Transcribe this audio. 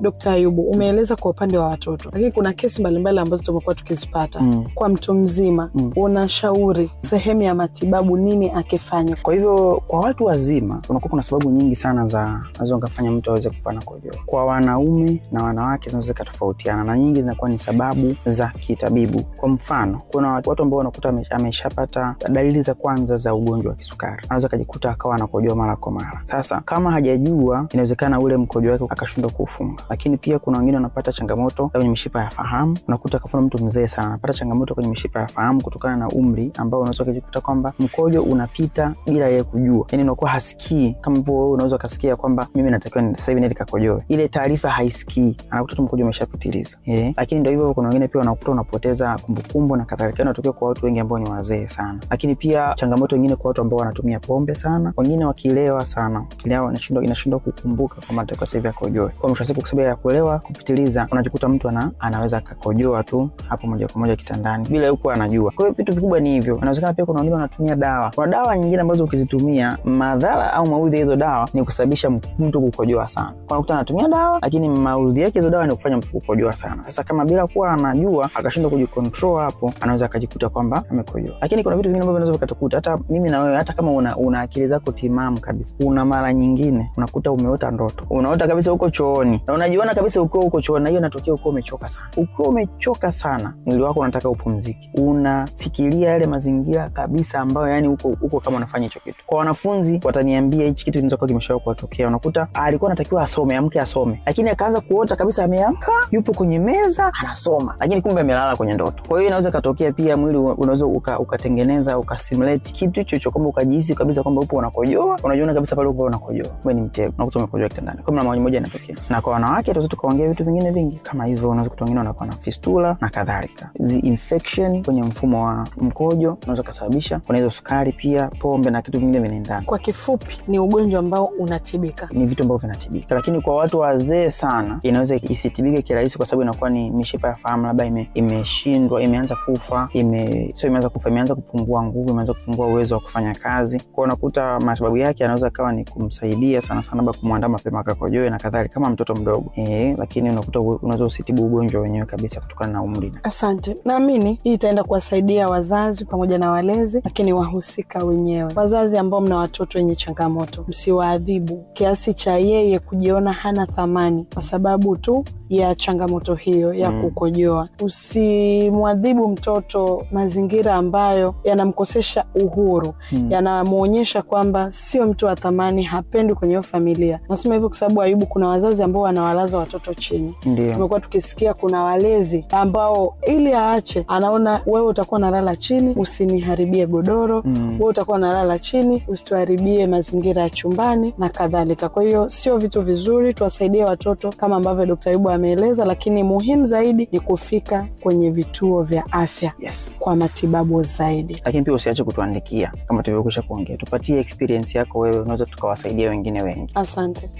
Dkt. Ayubu, umeeleza kwa upande wa watoto, lakini kuna kesi mbalimbali ambazo tumekuwa tukizipata Mm. kwa mtu mzima. Mm. Unashauri sehemu ya matibabu nini akifanya? Kwa hivyo kwa watu wazima kunakuwa kuna sababu nyingi sana za nazo kafanya mtu aweze kupana kojoa. Kwa wanaume na wanawake zinaweza zikatofautiana, na nyingi zinakuwa ni sababu za kitabibu. Kwa mfano, kuna watu ambao wanakuta ameshapata dalili za kwanza za ugonjwa wa kisukari, anaweza akajikuta akawa anakojoa mara kwa mara. Sasa kama hajajua, inawezekana ule mkojo wake akashindwa kuufunga. Lakini pia kuna wengine wanapata changamoto kwenye mishipa ya fahamu. Unakuta kafuna mtu mzee sana anapata changamoto kwenye mishipa ya fahamu kutokana na umri ambao unaweza ukajikuta kwamba mkojo unapita bila yeye kujua, yani unakuwa hasikii kama hivyo. Wewe unaweza ukasikia kwamba mimi natakiwa sasa hivi nende kakojoe, ile taarifa haisikii, anakuta tu mkojo umeshapitiliza eh. Lakini ndio hivyo, kuna wengine pia unakuta unapoteza kumbukumbu na kadhalika, inatokea kwa watu wengi ambao ni wazee sana. Lakini pia changamoto nyingine kwa watu ambao wanatumia pombe sana, wengine wakilewa sana, kilewa inashindwa kukumbuka kwamba natakiwa sasa hivi akojoe. Kwa mwisho wa siku, sababu ya kulewa kupitiliza, unajikuta mtu ana, anaweza akakojoa tu hapo moja kwa moja kitandani bila yuko anajua. Kwa hiyo vitu vikubwa ni hivyo. Inawezekana pia kuna wengine wanatumia dawa. Kuna dawa nyingine ambazo ukizitumia, madhara au maudhi ya hizo dawa ni kusababisha mtu kukojoa sana. Kwa unakuta anatumia dawa, lakini maudhi yake hizo dawa ni kufanya mtu kukojoa sana. Sasa kama bila kuwa anajua akashindwa kujikontrol, hapo anaweza akajikuta kwamba amekojoa. Lakini kuna vitu vingine ambavyo vinaweza vikatukuta hata mimi na wewe, hata kama una, una akili zako timamu kabisa, una mara nyingine unakuta umeota ndoto, unaota kabisa uko chooni na unajiona kabisa ukiwa uko chooni, na hiyo inatokea ukiwa umechoka sana. Ukiwa umechoka sana, mwili wako unataka upumzike, unafikiria yale mazingira kabisa ambayo yani uko, uko kama unafanya hicho kitu. Kwa wanafunzi wataniambia hichi kitu kinaweza kuwa kimeshawahi kuwatokea. Unakuta alikuwa anatakiwa asome, amke asome, lakini akaanza kuota kabisa ameamka, yupo kwenye meza anasoma, lakini kumbe amelala kwenye ndoto. Kwa hiyo inaweza ikatokea pia mwili unaweza uka- ukatengeneza ukasimulate kitu hicho, kwamba ukajihisi kabisa kwamba upo unakojoa, unajiona kabisa pale upo unakojoa, ni mtego, unakuta umekojoa kitandani. Kwa moja moja inatokea. Na kwa wanawake tunaweza tukaongea vitu vingine vingi kama hivyo, unaweza kuta wengine wanakuwa na fistula na kadhalika. Infection kwenye mfumo wa mkojo unaweza ukasababisha, kuna hizo sukari pia, pombe na kitu vingine vinaendana Kwa kifupi, ni ugonjwa ambao unatibika. ni vitu ambavyo vinatibika, lakini kwa watu wazee sana inaweza isitibike kirahisi, kwa sababu inakuwa ni mishipa ya fahamu labda imeshindwa, ime- imeanza kufa, ime sio imeanza kufa, imeanza kupungua nguvu, imeanza kupungua uwezo wa kufanya kazi. kwao. unakuta matibabu yake anaweza kawa ni kumsaidia sana sana, labda kumwandaa mapema kakojoe na kadhalika, kama mtoto mdogo eh, lakini unakuta unaweza usitibu ugonjwa wenyewe kabisa kutokana na umri. Asante. Naamini hii itaenda kuwasaidia wazazi pamoja na walezi, lakini wahusika wenyewe. Wazazi ambao mna watoto wenye changamoto, msiwaadhibu kiasi cha yeye kujiona hana thamani kwa sababu tu ya changamoto hiyo ya Mm. kukojoa. Usimwadhibu mtoto mazingira ambayo yanamkosesha uhuru, mm. yanamwonyesha kwamba sio mtu wa thamani, hapendwi kwenye hiyo familia. Nasema hivyo kwa sababu Ayubu, kuna wazazi ambao wanawalaza watoto chini tumekuwa tukisikia kuna walezi ambao ili aache anaona wewe utakuwa nalala chini usiniharibie godoro Mm. wewe utakuwa nalala chini usituharibie mazingira ya chumbani na kadhalika kwa hiyo sio vitu vizuri tuwasaidie watoto kama ambavyo Dkt. Ayubu ameeleza lakini muhimu zaidi ni kufika kwenye vituo vya afya Yes. kwa matibabu zaidi lakini pia usiache kutuandikia kama tulivyokwisha kuongea, tupatie experience yako wewe, unaweza tukawasaidia wengine wengi. asante